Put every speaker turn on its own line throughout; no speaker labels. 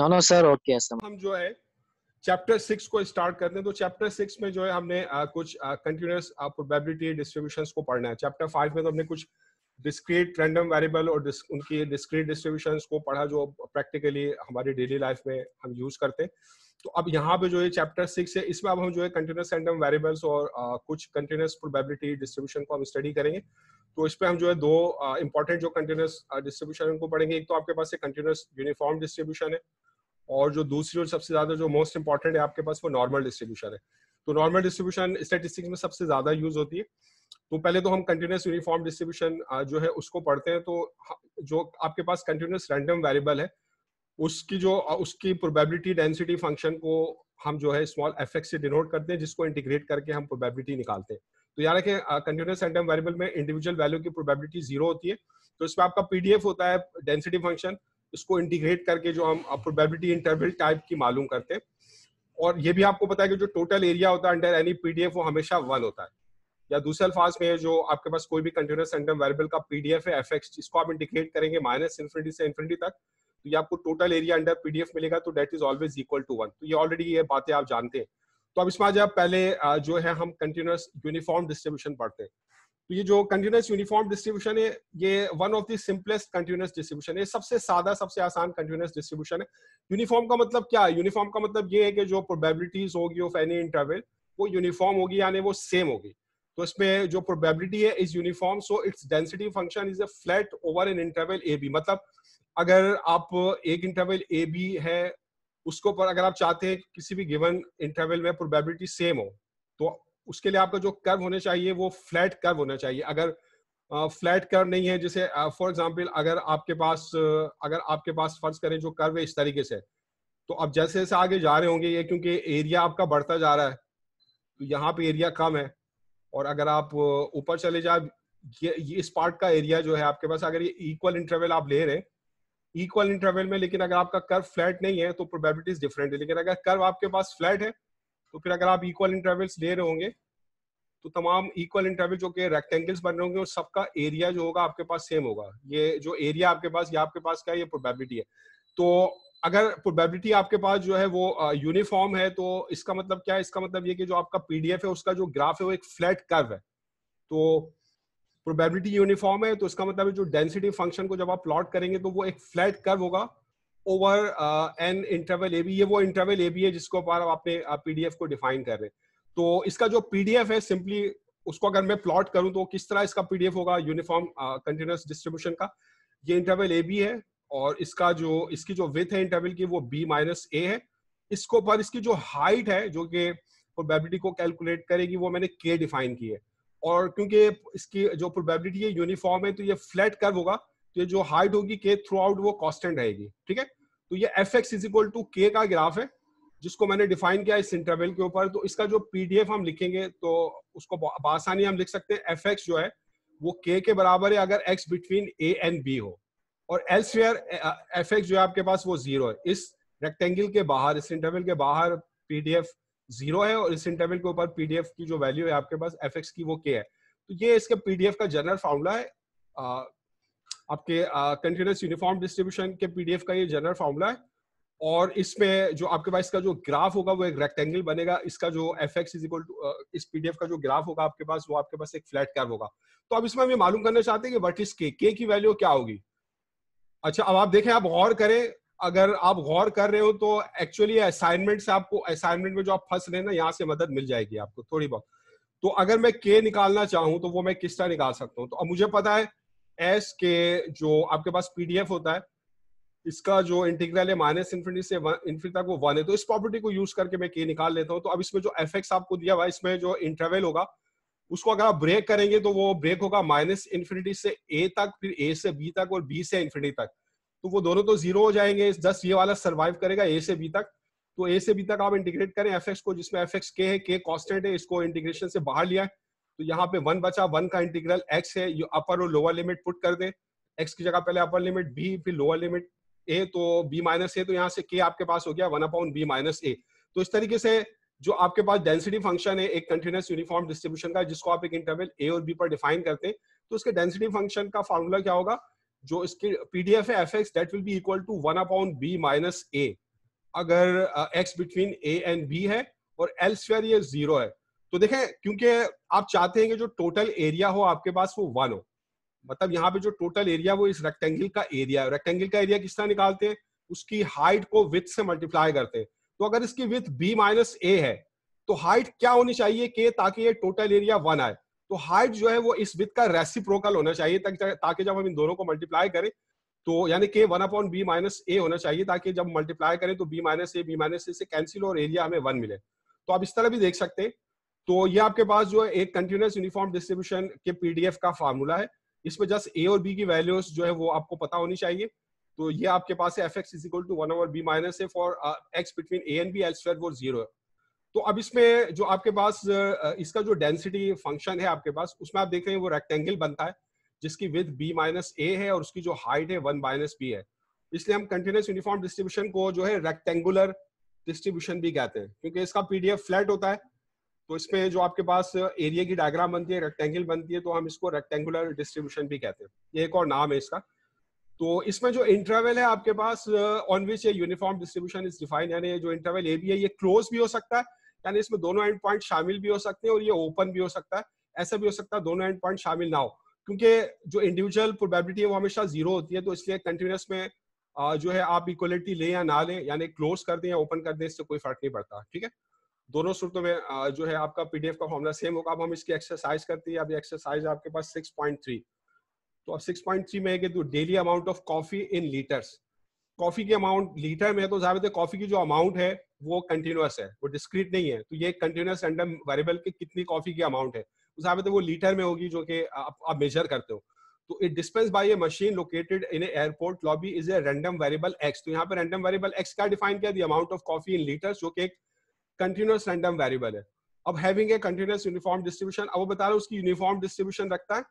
No no sir okay
हम जो है चैप्टर सिक्स को स्टार्ट करते हैं। तो चैप्टर सिक्स में जो है हमने आ, कुछ कंटिन्यूस प्रोबेबिलिटी डिस्ट्रीब्यूशंस को पढ़ना है। चैप्टर फाइव में तो हमने कुछ डिस्क्रीट रैंडम वेरिएबल और डिस, उनकी डिस्क्रीट डिस्ट्रीब्यूशंस को पढ़ा जो प्रैक्टिकली हमारी डेली लाइफ में हम यूज़ करते हैं। तो अब यहाँ पे जो है चैप्टर सिक्स है इसमें अब हम जो है कंटिन्यूस रैंडम वेरिएबल्स और आ, कुछ कंटिन्यूस प्रोबेबिलिटी डिस्ट्रीब्यूशन को हम स्टडी करेंगे। तो इस पे हम जो है दो इंपॉर्टेंट जो कंटिन्यूस डिस्ट्रीब्यूशन को पढ़ेंगे। एक तो आपके पास एक कंटिन्यूस यूनिफॉर्म डिस्ट्रीब्यूशन है। और जो दूसरी और सबसे ज़्यादा जो मोस्ट इंपॉर्टेंट है आपके पास वो नॉर्मल डिस्ट्रीब्यूशन है। तो नॉर्मल डिस्ट्रीब्यूशन स्टेटिस्टिक्स में सबसे ज़्यादा यूज़ होती है। तो पहले तो हम कंटिन्यूस यूनिफॉर्म डिस्ट्रीब्यूशन जो है उसको पढ़ते हैं तो जो आपके पास कंटिन्यूस रैंडम वेरिएबल है, उसकी जो उसकी प्रोबेबिलिटी डेंसिटी फ़ंक्शन को हम जो है स्मॉल एफ़ से डिनोट करते हैं, जिसको इंटीग्रेट करके हम प्रोबेबिलिटी निकालते हैं। तो यार कि कंटिन्यूस रैंडम वेरिएबल में इंडिविजुअल वैल्यू की प्रोबेबिलिटी ज़ीरो होती है। तो इसमें आपका पीडीएफ होता है डेंसिटी फ़ंक्शन इसको इंटीग्रेट करके जो हम प्रोबेबिलिटी इंटरवल टाइप की मालूम करते हैं। और ये भी आपको पता है कि जो टोटल एरिया होता है अंडर एनी पीडीएफ वो हमेशा वन होता है। या दूसरे अल्फाज में जो आपके पास कोई भी कंटिन्यूस रैंडम वेरिएबल का पीडीएफ है एफ़ एक्स जिसको आप इंटीग्रेट करेंगे माइनस इन्फिनिटी से इन्फिनिटी तक तो ये आपको टोटल एरिया अंडर पीडीएफ मिलेगा तो that is always equal to one तो ये ऑलरेडी ये बातें आप जानते हैं। तो अब इसमें आज पहले जो है हम कंटिन्यूस यूनिफॉर्म डिस्ट्रीब्यूशन पढ़ते हैं। तो ये जो कंटिन्यूस यूनिफॉर्म डिस्ट्रीब्यूशन है, ये one of the simplest continuous distribution है। सबसे सादा, सबसे आसान कंटिन्यूस डिस्ट्रीब्यूशन है। यूनिफॉर्म का मतलब क्या है? यूनिफॉर्म का मतलब ये है कि जो प्रोबेबिलिटीज होगी ऑफ़ एनी इंटरवल वो यूनिफॉर्म होगी यानी वो सेम होगी। तो इसमें जो प्रोबेबिलिटी है is uniform so its density function is a flat over an interval A B मतलब अगर आप एक इंटरवल ए बी है, उसको पर अगर आप चाहते हैं किसी भी गिवन इंटरवल में प्रोबेबिलिटी सेम हो तो उसके लिए आपका जो कर्व होने चाहिए वो फ्लैट कर्व होना चाहिए। अगर फ्लैट कर्व नहीं है जैसे फॉर एग्जांपल अगर आपके पास अगर आपके पास फ़र्ज़ करें जो कर्व है इस तरीके से तो अब जैसे जैसे आगे जा रहे होंगे ये क्योंकि एरिया आपका बढ़ता जा रहा है तो यहाँ पे एरिया कम है। और अगर आप ऊपर चले जाए ये, ये इस पार्ट का एरिया जो है आपके पास अगर ये इक्वल इंटरवल आप ले रहे हैं इक्वल इंटरवल में लेकिन अगर आपका कर्व फ्लैट नहीं है तो प्रोबेबिलिटीज डिफरेंट है। लेकिन अगर कर्व आपके पास फ्लैट है तो फिर अगर आप इक्वल इंटरवल्स ले रहे होंगे तो तमाम इक्वल इंटरवल जो कि रेक्टेंगल्स बन रहे होंगे और सबका एरिया जो होगा आपके पास सेम होगा। ये जो एरिया आपके पास, ये आपके पास क्या है? ये प्रोबेबिलिटी है। तो अगर प्रोबेबिलिटी आपके पास जो है वो यूनिफॉर्म है तो इसका मतलब क्या है? इसका मतलब ये कि जो आपका पीडीएफ है, उसका जो ग्राफ है, वो एक फ्लैट कर्व है। तो प्रोबेबिलिटी यूनिफॉर्म है तो इसका मतलब जो डेंसिटी फ़ंक्शन को जब आप प्लॉट करेंगे तो वो एक फ्लैट कर्व होगा। Over an interval A B ये वो इंटरवल ए बी है जिसको आप अपने पीडीएफ को डिफाइन कर रहे हैं। तो इसका जो पीडीएफ है सिंपली उसको अगर मैं प्लॉट करूँ तो किस तरह इसका पीडीएफ होगा यूनिफॉर्म कंटिन्यूस डिस्ट्रीब्यूशन का? ये इंटरवल ए बी है और इसका जो, इसकी जो विथ है इंटरवल की वो बी माइनस ए है। इसको पर इसकी जो हाइट है जो कि प्रोबेबिलिटी को कैलकुलेट करेगी वो मैंने के डिफाइन की है। और क्योंकि इसकी जो प्रोबेबिलिटी है यूनिफॉर्म है तो ये फ्लैट कर्व होगा तो ये जो हाइट होगी के थ्रू आउट वो कॉन्स्टेंट रहेगी, ठीक है? तो ये F X is equal to K का ग्राफ है, जिसको मैंने डिफाइन किया इस इंटरवल के ऊपर। तो इसका जो पीडीएफ हम लिखेंगे तो उसको आसानी हम लिख सकते हैं एफ़ एक्स जो है, वो के के बराबर है अगर X between A and B हो। और एल्सवेयर एफ़ एक्स जो है आपके पास वो ज़ीरो है। इस रेक्टेंगल के बाहर, इस इंटरवल के बाहर पीडीएफ ज़ीरो है और इस इंटरवल के ऊपर पीडीएफ की जो वैल्यू है आपके पास एफ़ एक्स की वो के है। तो ये इसके पीडीएफ का जनरल फार्मूला है। आपके कंटिन्यूस यूनिफॉर्म डिस्ट्रीब्यूशन के पीडीएफ का ये जनरल फार्मूला है। और इसमें जो आपके पास इसका जो ग्राफ होगा, वो एक रेक्टेंगल बनेगा। इसका जो F X is equal to इस पीडीएफ का जो ग्राफ होगा आपके पास, वो आपके पास एक फ्लैट कर्व होगा। तो अब इसमें हम ये मालूम करना चाहते हैं कि वट इज़ के के की वैल्यू क्या होगी? अच्छा अब आप देखें, आप गौर करें। अगर आप गौर कर रहे हो तो एक्चुअली असाइनमेंट से आपको असाइनमेंट में जो आप फंस रहे हैं ना, यहाँ से मदद मिल जाएगी आपको, थोड़ी बहुत। तो अगर मैं के निकालना चाहूँ तो वो मैं किस तरह निकाल सकता हूँ? तो अब मुझे पता है एस के जो आपके पास पीडीएफ होता है, इसका जो इंटीग्रल है माइनस इन्फिनिटी से इन्फिनिटी तक वो वन है तो इस प्रॉपर्टी को यूज़ करके मैं के निकाल लेता हूँ। तो अब इसमें जो एफएक्स आपको दिया हुआ इसमें जो इंटरवेल होगा, उसको अगर आप ब्रेक करेंगे तो वो ब्रेक होगा माइनस इन्फिनिटी से ए तक, फिर ए से बी तक और बी से इन्फिनिटी तक। तो वो दोनों तो ज़ीरो हो जाएँगे दस ये वाला सर्वाइव करेगा ए से बी तक। तो ए से बी तक आप इंटीग्रेट करें एफ़ को, जिसमें एफ़ के है के कॉन्स्टेंट है, इसको इंटीग्रेशन से बाहर लिया है। तो यहाँ पे वन बचा, वन का इंटीग्रल एक्स है, ये अपर और लोअर लिमिट पुट कर दे। एक्स की जगह पहले अपर लिमिट बी फिर लोअर लिमिट ए तो बी माइनस ए तो यहाँ से के आपके पास हो गया one upon B minus A तो इस तरीके से जो आपके पास डेंसिटी फ़ंक्शन है, एक कंटिन्यूस यूनिफॉर्म डिस्ट्रीब्यूशन का, जिसको आप एक इंटरवल ए और बी पर डिफाइन करते हैं तो उसके डेंसिटी फ़ंक्शन का फॉर्मूला क्या होगा? जो इसके PDF F X that will be equal to one upon B minus A अगर X between A and B है, और एल स्क्वायर ये ज़ीरो है तो देखें, क्योंकि आप चाहते हैं कि जो टोटल एरिया हो आपके पास, वो वन हो। मतलब यहाँ पे जो टोटल एरिया वो इस रेक्टेंगल का एरिया है। रेक्टेंगल का एरिया किस तरह निकालते हैं? उसकी हाइट को विथ से मल्टीप्लाई करते हैं। तो अगर इसकी विथ बी माइनस ए है तो हाइट क्या होनी चाहिए के ताकि ये टोटल एरिया वन आए? तो हाइट जो है वो इस विथ का रेसिप्रोकल होना चाहिए, ताकि जब हम इन दोनों को मल्टीप्लाई करें तो यानी K one upon B minus A होना चाहिए, ताकि जब मल्टीप्लाई करें तो B minus A B minus A से कैंसिल और एरिया हमें वन मिले। तो आप इस तरह भी देख सकते हैं। तो ये आपके पास जो है एक कंटिन्यूस यूनिफॉर्म डिस्ट्रीब्यूशन के पीडीएफ का फार्मूला है। इसमें जस्ट ए और बी की वैल्यूज़ जो है वो आपको पता होनी चाहिए। तो ये आपके पास है F X is equal to one over B minus A for X between A and B elsewhere वो ज़ीरो है। तो अब इसमें जो आपके पास uh, इसका जो डेंसिटी फ़ंक्शन है आपके पास उसमें आप देख रहे हैं वो रेक्टेंगल बनता है जिसकी विद बी माइनस ए है और उसकी जो हाइट है वन माइनस बी है। इसलिए हम कंटिन्यूस यूनिफॉर्म डिस्ट्रीब्यूशन को जो है रेक्टेंगुलर डिस्ट्रीब्यूशन भी कहते हैं क्योंकि इसका पीडीएफ फ्लैट होता है। तो इसमें जो आपके पास एरिया की डायग्राम बनती है रेक्टेंगल बनती है तो हम इसको रेक्टेंगुलर डिस्ट्रीब्यूशन भी कहते हैं। ये एक और नाम है इसका। तो इसमें जो इंटरवल है आपके पास ऑन विच ये यूनिफॉर्म डिस्ट्रीब्यूशन इज़ डिफाइन यानी जो इंटरवल ए बी है, ये क्लोज भी हो सकता है, यानी इसमें दोनों एंड पॉइंट शामिल भी हो सकते हैं और ये ओपन भी हो सकता है। ऐसा भी हो सकता है दोनों एंड पॉइंट शामिल ना हो, क्योंकि जो इंडिविजुअल प्रोबेबिलिटी है वो हमेशा ज़ीरो होती है तो इसलिए कंटिन्यूस में जो है आप इक्वलिटी लें या ना लें, यानी क्लोज कर दें या ओपन कर दें, इससे कोई फ़र्क नहीं पड़ता, ठीक है? दोनों सूरतों में जो है आपका पीडीएफ का फॉर्मूला सेम होगा। अब हम इसकी एक्सरसाइज करते हैं। अभी एक्सरसाइज आपके पास 6.3 तो अब 6.3 में है कि daily amount of coffee in litres coffee की अमाउंट लीटर में है तो ज़ाहिर है कॉफ़ी की जो अमाउंट है वो कंटिन्यूस है। वो डिस्क्रीट नहीं है। तो ये कंटिन्यूस रैंडम वेरिएबल की कितनी कॉफ़ी की अमाउंट है। तो ज़ाहिर है वो लीटर में होगी जो कि आप, आप मेजर करते हो। तो it dispense by a machine located in airport lobby is a random variable X तो यहाँ पे रैंडम वेरिएबल एक्स का डिफाइन किया? The amount of coffee in litres जो कि एक कंटिन्यूस रैंडम वेरिएबल है। अब having a continuous uniform distribution अब वो बता रहे उसकी यूनिफॉर्म डिस्ट्रीब्यूशन रखता है,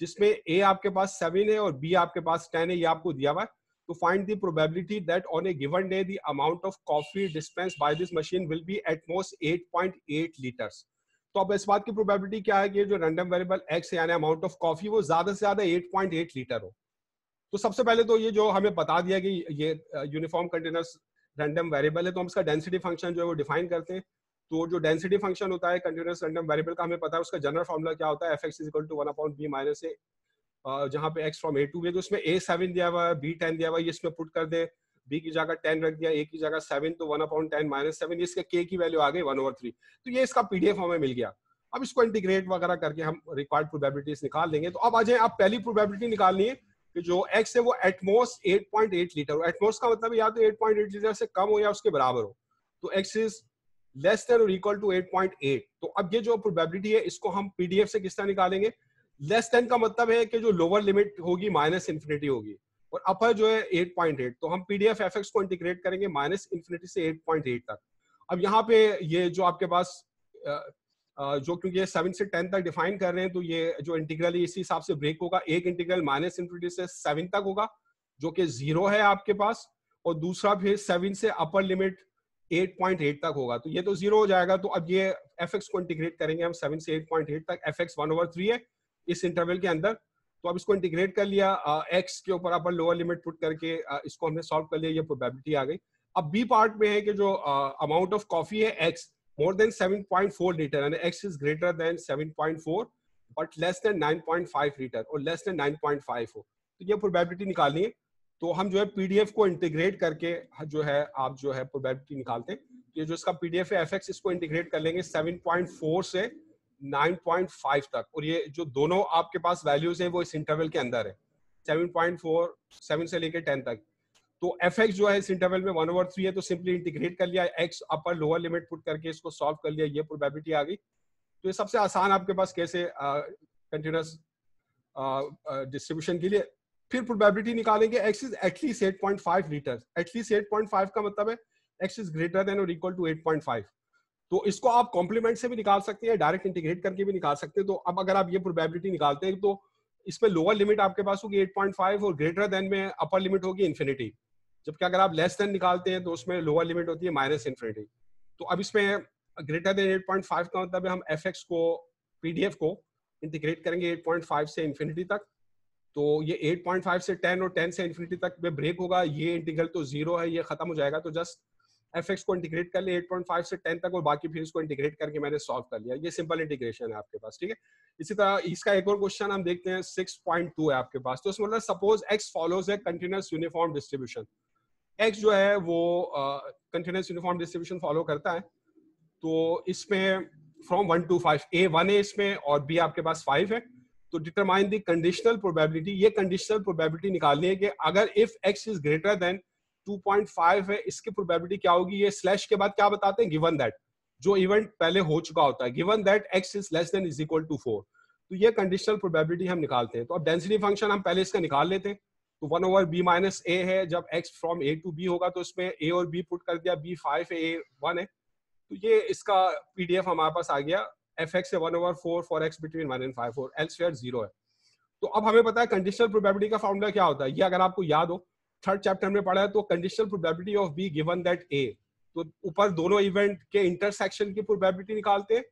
जिसमें ए आपके पास सेवन है और बी आपके पास टेन है, ये आपको दिया हुआ है। To find the probability that on a given day the amount of coffee dispensed by this machine will be at most 8.8 liters. तो अब इस बात की प्रोबेबिलिटी क्या है कि जो रैंडम वेरिएबल एक्स यानी अमाउंट ऑफ़ कॉफ़ी वो ज़्यादा से ज़्यादा 8.8 लीटर हो। तो सबसे पहले तो ये जो हमें बता दिया कि ये यूनिफॉर्म कंटेनर्स रैंडम वेरिएबल है तो हम इसका डेंसिटी फ़ंक्शन जो है वो डिफाइन करते हैं। तो जो डेंसिटी फ़ंक्शन होता है कंटिन्यूस रैंडम वेरिएबल का, हमें पता है उसका जनरल फॉर्मुला क्या होता है? F X equal to one upon B minus A जहाँ पे एक्स फ्रॉम ए टू है तो उसमें ए सेवन दिया हुआ है बी टेन दिया हुआ है इसमें पुट कर दे। बी की जगह टेन रख दिया ए की जगह सेवन तो one upon ten minus seven इसके के की वैल्यू आ गई वन ओवर थ्री तो ये इसका पीडीएफ हमें मिल गया। अब इसको इंटीग्रेट वगैरह करके हम रिक्वायर्ड प्रोबेबिलिटीज निकाल देंगे तो अब आ जाए, आप पहली प्रोबेबिलिटी निकालनी है कि जो एक्स है वो एटमोस्ट 8.8 लीटर हो। एटमोस्ट का मतलब या तो 8.8 लीटर से कम हो या उसके बराबर हो। तो एक्स इज़ लेस देन और इक्वल टू 8.8 तो अब ये जो प्रोबेबिलिटी है, इसको हम पीडीएफ से किस तरह निकालेंगे? लेस देन का मतलब है कि जो लोअर लिमिट होगी माइनस इन्फिनिटी होगी। और अपर जो है 8.8 तो हम पीडीएफ एफ़ को इंटीग्रेट करेंगे माइनस इन्फिनिटी से 8.8 तक। अब यहाँ पे ये जो आपके पास जो क्योंकि सेवन से टेन तक डिफाइन कर रहे हैं तो ये जो इंटीग्रल है इसी हिसाब से ब्रेक होगा एक इंटीग्रल माइनस इन्फिनिटी से सेवन तक होगा जो कि ज़ीरो है आपके पास और दूसरा फिर सेवन से अपर लिमिट 8.8 तक होगा। तो ये तो ज़ीरो हो जाएगा तो अब ये एफ़ को इंटीग्रेट करेंगे हम सेवन से 8.8 तक F X one over three है इस इंटरवल के अंदर। तो अब इसको इंटीग्रेट कर लिया एक्स के ऊपर अपर लोअर लिमिट पुट करके आ, इसको हमने सॉल्व कर लिया ये प्रोबेबिलिटी आ गई। अब बी पार्ट में है कि जो अमाउंट ऑफ़ कॉफ़ी है X more than 7.4 liter, and x is greater than 7.4 but less than 9.5 liter और less than 9.5 हो। तो ये प्रोबेबिलिटी निकालनी है। तो हम जो है पीडीएफ को इंटीग्रेट करके जो है, आप जो है प्रोबेबिलिटी निकालते हैं। ये जो इसका पीडीएफ है एफएक्स इसको इंटीग्रेट कर लेंगे 7.4 से 9.5 तक। और ये जो दोनों आपके पास वैल्यूज़ हैं, वो इस इंटरवल के अंदर है। 7.4 7 से लेकर 10 तक। तो एफ़ एक्स जो है इस इंटरवल में वन ओवर थ्री है तो सिंपली इंटीग्रेट कर लिया X upper lower limit put करके इसको सॉल्व कर लिया, ये प्रोबेबिलिटी आ गई। तो ये सबसे आसान आपके पास कैसे कंटिन्यूस डिस्ट्रीब्यूशन के लिए, फिर प्रोबेबिलिटी निकालेंगे X is at least 8.5 litre at least 8.5 का मतलब है एक्स इज़ ग्रेटर देन और इक्वल टू 8.5 तो इसको आप कॉम्प्लीमेंट से भी निकाल सकते हैं डायरेक्ट इंटीग्रेट करके भी निकाल सकते हैं। तो अब अगर आप ये प्रोबेबिलिटी निकालते हैं तो इसमें लोअर लिमिट आपके पास होगी 8.5 और ग्रेटर देन में अपर लिमिट होगी इन्फिनिटी जबकि अगर आप लेस देन निकालते हैं तो उसमें लोअर लिमिट होती है माइनस इन्फिनिटी तो अब इसमें ग्रेटर देन 8.5 का मतलब है हम एफएक्स को पीडीएफ को इंटीग्रेट करेंगे 8.5 से इन्फिनिटी तक। तो ये 8.5 से 10 और 10 से इन्फिनिटी तक में ब्रेक होगा। ये इंटीग्रल तो ज़ीरो है, ये खत्म हो जाएगा। तो जस्ट एफ़ को इंटीग्रेट कर लिया 8.5 से 10 तक और बाकी फिर इसको इंटीग्रेट करके मैंने सॉल्व कर लिया। ये सिंपल इंटीग्रेशन है आपके पास, ठीक है? इसी तरह इसका एक और क्वेश्चन हम देखते हैं 6.2 है आपके पास। तो मतलब suppose X follows a continuous uniform distribution X जो है वो कंटिन्यूस यूनिफॉर्म डिस्ट्रीब्यूशन फॉलो करता है। तो इसमें from one to five A one है इसमें और बी आपके पास फाइव है। तो डिटरमाइन द कंडीशनल प्रोबेबिलिटी ये कंडीशनल प्रोबेबिलिटी निकालनी है कि अगर if X is greater than 2.5 है, इसकी प्रोबेबिलिटी क्या होगी? ये स्लैश के बाद क्या बताते हैं? गिवन दैट जो इवेंट पहले हो चुका होता है। Given that X is less than is equal to four तो ये कंडीशनल प्रोबेबिलिटी हम निकालते हैं। तो अब डेंसिटी फ़ंक्शन हम पहले इसका निकाल लेते हैं। तो one over B minus A है, जब X from A to B होगा तो इसमें ए और बी पुट कर दिया बी फाइव ए वन है। तो ये इसका पीडीएफ हमारे पास आ गया। एफ़ एक्स है one over four for X between one and five for elsewhere zero है। तो अब हमें पता है कंडीशनल प्रोबेबिलिटी का फॉर्मूला क्या होता है? ये अगर आपको याद हो थर्ड चैप्टर में पढ़ा है तो conditional probability of B given that A तो ऊपर दोनों इवेंट के इंटरसेक्शन की प्रोबेबिलिटी निकालते हैं।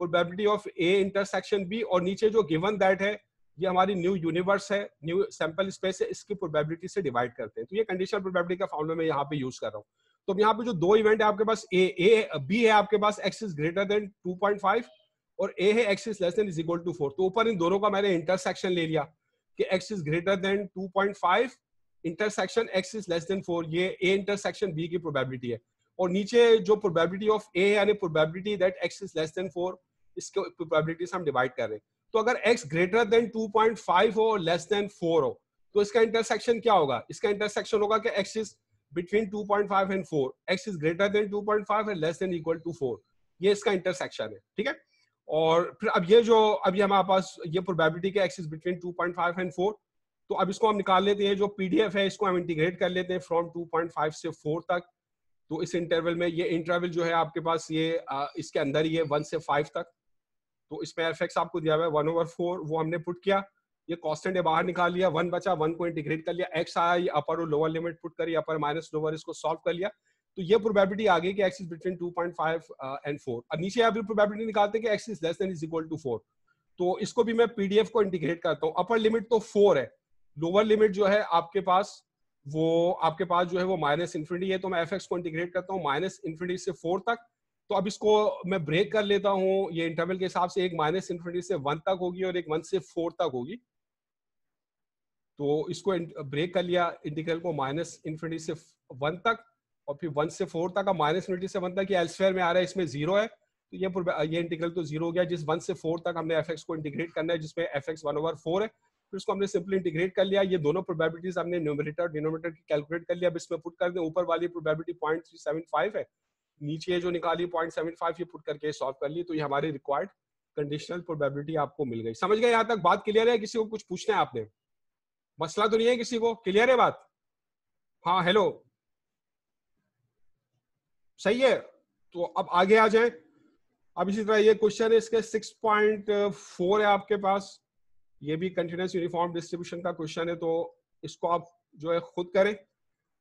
Probability of A intersection B और नीचे जो गिवन दैट है ये हमारी न्यू यूनिवर्स है न्यू सैंपल स्पेस है, इसकी प्रोबेबिलिटी से डिवाइड करते हैं। तो ये कंडीशनल प्रोबेबिलिटी का फॉर्मूला मैं यहाँ पे यूज़ कर रहा हूँ। तो यहाँ पे जो दो इवेंट है आपके पास ए ए बी है आपके पास एक्स इज़ ग्रेटर देन 2.5 और ए है X is less than is equal to 4 तो ऊपर इन दोनों का मैंने इंटरसेक्शन ले लिया कि X is greater than 2.5 intersection X is less than four ये ए इंटरसेक्शन बी की प्रोबेबिलिटी है। और नीचे जो प्रोबेबिलिटी ऑफ़ ए यानी probability that X is less than 4 इसके प्रोबेबिलिटी से हम डिवाइड कर रहे हैं। तो अगर x ग्रेटर देन 2.5 हो और लेस देन 4 हो तो इसका इंटरसेक्शन क्या होगा? इसका इंटरसेक्शन होगा कि x is between 2.5 and 4 x is greater than 2.5 and less than equal to 4 ये इसका इंटरसेक्शन है, ठीक है? और फिर अब ये जो अभी हमारे पास, ये प्रोबेबिलिटी के इज़ बिटवीन 2.5 एंड 4 तो अब इसको हम निकाल लेते हैं, जो पीडीएफ है, इसको हम इंटीग्रेट कर लेते हैं फ्रॉम 2.5 से 4 तक। तो इस इंटरवल में ये इंटरवल जो है आपके पास ये इसके अंदर ही है वन से फाइव तक। तो इसमें एफ़ एक्स आपको दिया हुआ है। वन ओवर फोर वो हमने पुट किया। ये कॉन्स्टेंट बाहर निकाल लिया। वन बचा वन को इंटीग्रेट कर लिया। एक्स आया, ये अपर और लोअर लिमिट पुट करी अपर माइनस लोअर इसको सॉल्व कर लिया। तो ये प्रोबेबिलिटी आ गई कि एक्स इज़ बिटवीन 2.5 एंड 4 अब नीचे आप प्रोबेबिलिटी निकालते हैं कि X is less than is equal to 4 तो इसको भी मैं पीडीएफ को इंटीग्रेट करता हूँ। अपर लिमिट तो 4 है। लोअर लिमिट जो है आपके पास, वो आपके पास जो है वो माइनस इन्फिनिटी है। तो मैं एफ़ को इंटीग्रेट करता हूँ। माइनस इन्फिनिटी से फोर तक। तो अब इसको मैं ब्रेक कर लेता हूँ। ये इंटरवल के हिसाब से एक माइनस इन्फिनिटी से वन तक होगी और एक वन से फोर तक होगी। तो इसको ब्रेक कर लिया इंटीग्रल को माइनस इन्फिनिटी से वन तक और फिर वन से फोर तक। माइनस इन्फिनिटी से वन तक ये एल्सफेयर में आ रहा है, इसमें ज़ीरो है। तो ये ये इंटीग्रल तो ज़ीरो हो गया। जिस वन से फोर तक हमने एफ़ को इंटीग्रेट करना है, जिसमें F X one over four है, फिर उसको हमने सिंपली इंटीग्रेट कर लिया। ये दोनों प्रोबेबिलिटीज हमने न्यूमरेटर डिनोमिनेटर की कैलकुलेट कर लिया। अब इसमें पुट कर दें, ऊपर वाली probability point three seven five है। नीचे जो निकाली पॉइंट सेवन फाइव ये पुट करके सॉल्व कर ली तो ये हमारी रिक्वायर्ड कंडीशनल प्रोबेबिलिटी आपको मिल गई। समझ गए? यहाँ तक बात क्लियर है? किसी को कुछ पूछना है आपने? मसला तो नहीं है किसी को? क्लियर है बात? हाँ हेलो सही है? तो अब आगे आ जाए। अब इसी तरह ये क्वेश्चन है, इसके 6.4 है आपके पास। ये भी कंटिन्यूस यूनिफॉर्म डिस्ट्रीब्यूशन का क्वेश्चन है तो इसको आप जो है खुद करें।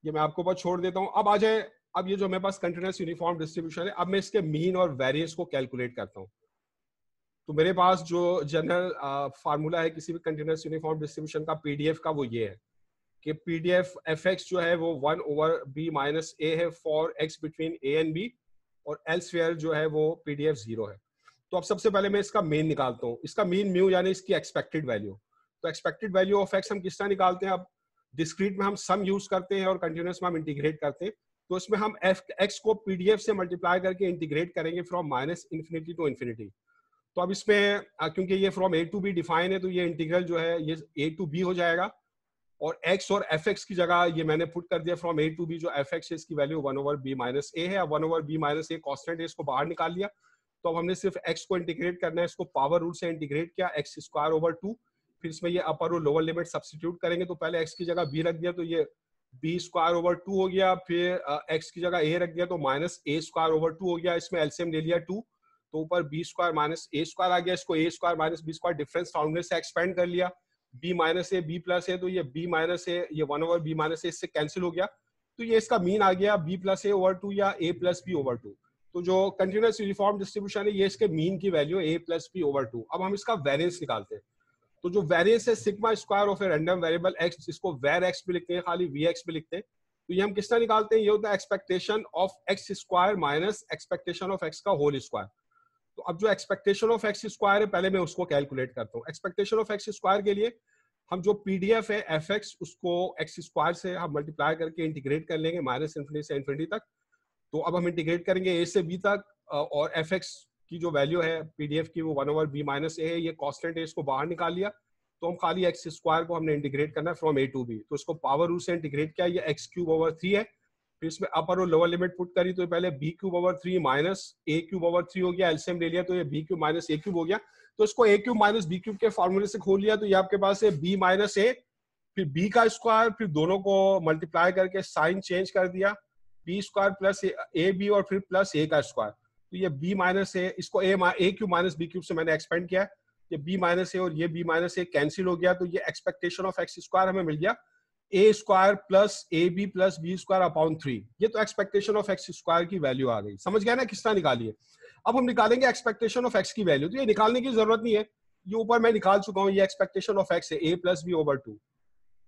ये मैं आपको पास छोड़ देता हूँ। अब आ जाए अब ये जो मेरे पास कंटिन्यूस यूनिफॉर्म डिस्ट्रीब्यूशन है, अब मैं इसके मीन और वेरियंस को कैलकुलेट करता हूँ। तो मेरे पास जो जनरल फार्मूला है किसी भी कंटिन्यूस यूनिफॉर्म डिस्ट्रीब्यूशन का पीडीएफ का वो ये है कि पीडीएफ एफ़ एक्स जो है वो one over b minus a है for x between a and b और एल्सवेयर जो है वो पीडीएफ ज़ीरो है। तो अब सबसे पहले मैं इसका मेन निकालता हूँ। इसका मीन म्यू यानी इसकी एक्सपेक्टेड वैल्यू तो एक्सपेक्टेड वैल्यू ऑफ़ एक्स हम किस तरह निकालते हैं? अब डिस्क्रीट में हम सम यूज़ करते हैं और कंटिन्यूस में हम इंटीग्रेट करते हैं। तो इसमें हम एफ़ एक्स को पीडीएफ से मल्टीप्लाई करके इंटीग्रेट करेंगे from minus infinity to infinity तो अब इसमें क्योंकि ये from a to b define है तो ये इंटीग्रल जो है, ये ए टू बी हो जाएगा। और x और एफ़ एक्स की जगह ये मैंने पुट कर दिया फ्रॉम ए टू बी जो एफ़ एक्स है, इसकी value one over b minus a है। One over b minus a constant है, इसको बाहर निकाल लिया। तो अब हमने सिर्फ़ x को इंटीग्रेट करना है, इसको पावर रूट से इंटीग्रेट किया एक्स स्क्वायर ओवर टू फिर इसमें ये अपर और लोअर लिमिट सब्सटीट्यूट करेंगे तो पहले x की जगह b रख दिया तो ये बी स्क्वायर ओवर टू हो गया, फिर एक्स की जगह ए रख दिया तो minus a square over two हो गया, इसमें एलसीएम ले लिया टू तो ऊपर b square minus a square आ गया, इसको a square minus b square difference founder से एक्सपेंड कर लिया। B minus a, b plus है तो ये बी माइनस ए, ये one over b minus a, इससे कैंसिल हो गया। तो ये इसका मीन आ गया, b plus a over two या a plus b over two. तो जो कंटिन्यूस यूनिफॉर्म डिस्ट्रीब्यूशन है, ये इसके मीन की value a plus b over two. अब हम इसका वेरियंस निकालते हैं। तो जो वेरियंस है sigma square of a random variable x जिसको वेर एक्स भी लिखते हैं, खाली वी एक्स भी लिखते हैं तो ये हम किस तरह निकालते हैं? ये होता है expectation of x square minus expectation of x का होल स्क्वायर तो अब जो एक्सपेक्टेशन ऑफ़ एक्स स्क्वायर है, पहले मैं उसको कैलकुलेट करता हूँ। एक्सपेक्टेशन ऑफ़ एक्स स्क्वायर के लिए हम जो पीडीएफ है एफ़ एक्स उसको एक्स स्क्वायर से हम मल्टीप्लाई करके इंटीग्रेट कर लेंगे माइनस इन्फिनिटी से इन्फिनिटी तक। तो अब हम इंटीग्रेट करेंगे ए से बी तक और एफ़ एक्स की जो वैल्यू है पीडीएफ की वो one over b minus a है, ये कॉन्स्टेंट है, इसको बाहर निकाल लिया तो हम खाली एक्स स्क्वायर को हमने इंटीग्रेट करना है फ्रॉम ए टू बी तो इसको पावर रूट से इंटीग्रेट किया, ये एक्स क्यूब ओवर थ्री है, फिर इसमें अपर और लोअर लिमिट पुट करी तो पहले b cube over three minus a cube over three हो गया एलसीएम ले लिया तो ये b cube minus a cube हो गया. तो इसको a cube minus b cube के फॉर्मूले से खोल लिया तो ये आपके पास है बी माइनस ए फिर बी का स्क्वायर फिर दोनों को मल्टीप्लाई करके साइन चेंज कर दिया b square plus a b और फिर प्लस ए का स्क्वायर तो ये बी माइनस ए इसको a a cube minus b cube से मैंने एक्सपेंड किया ये बी माइनस ए और ये बी माइनस ए कैंसिल हो गया तो ये एक्सपेक्टेशन ऑफ़ एक्स स्क्वायर हमें मिल गया। A square plus a b plus b square upon three ये तो एक्सपेक्टेशन ऑफ़ एक्स स्क्वायर की वैल्यू आ गई। समझ गया ना? किस तरह निकालिए। अब हम निकालेंगे एक्सपेक्टेशन ऑफ़ एक्स की वैल्यू तो ये निकालने की ज़रूरत नहीं है। ये ऊपर मैं निकाल चुका हूँ, ये एक्सपेक्टेशन ऑफ़ एक्स है। A plus b over two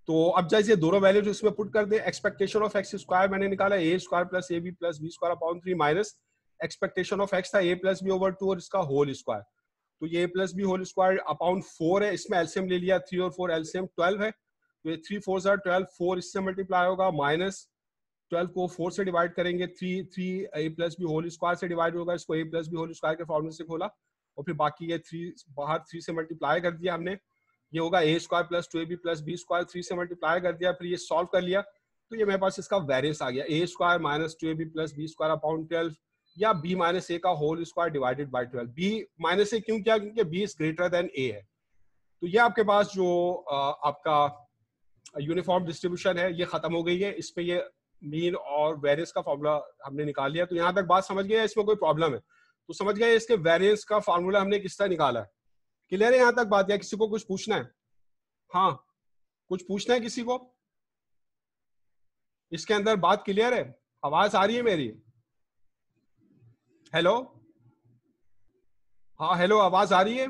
तो अब जैसे दोनों वैल्यू इसमें पुट कर दे एक्सपेक्टेशन ऑफ़ एक्स स्क्वायर मैंने निकाला a square plus a b plus b square upon three minus expectation of x था a plus b over two और इसका होल स्क्वायर तो ये a plus b whole square upon four है, इसमें एल्सियम ले लिया थ्री और फोर एल्सियम ट्वेल्व है. तो ये थ्री फोर जार ट्वेल्व फोर इससे मल्टीप्लाई होगा माइनस ट्वेल्व को फोर से डिवाइड करेंगे three three a plus b whole square से डिवाइड होगा, इसको a plus b whole square के फॉर्मूले से खोला, और फिर बाकी ये थ्री बाहर थ्री से मल्टीप्लाई कर दिया हमने। ये होगा a square plus two a b plus b square three से मल्टीप्लाई कर दिया, फिर ये सॉल्व कर लिया। तो ये मेरे पास इसका वेरियंस आ गया a square minus two a b plus b square upon twelve या बी माइनस ए का whole square divided by twelve b minus a क्यों किया? क्योंकि बी इज़ ग्रेटर देन ए है। तो ये आपके पास जो आपका यूनिफॉर्म डिस्ट्रीब्यूशन है, ये खत्म हो गई है। इस पे ये मीन और वेरियंस का फॉर्मूला हमने निकाल लिया। तो यहाँ तक बात समझ गए? इसमें कोई प्रॉब्लम है। तो समझ गए इसके वेरियंस का फॉर्मूला हमने किस तरह निकाला है? क्लियर है यहाँ तक बात? या किसी को कुछ पूछना है? हाँ। कुछ पूछना है किसी को? इसके अंदर बात क्लियर है? आवाज़ आ रही है मेरी? हेलो हाँ हेलो आवाज़ आ रही है?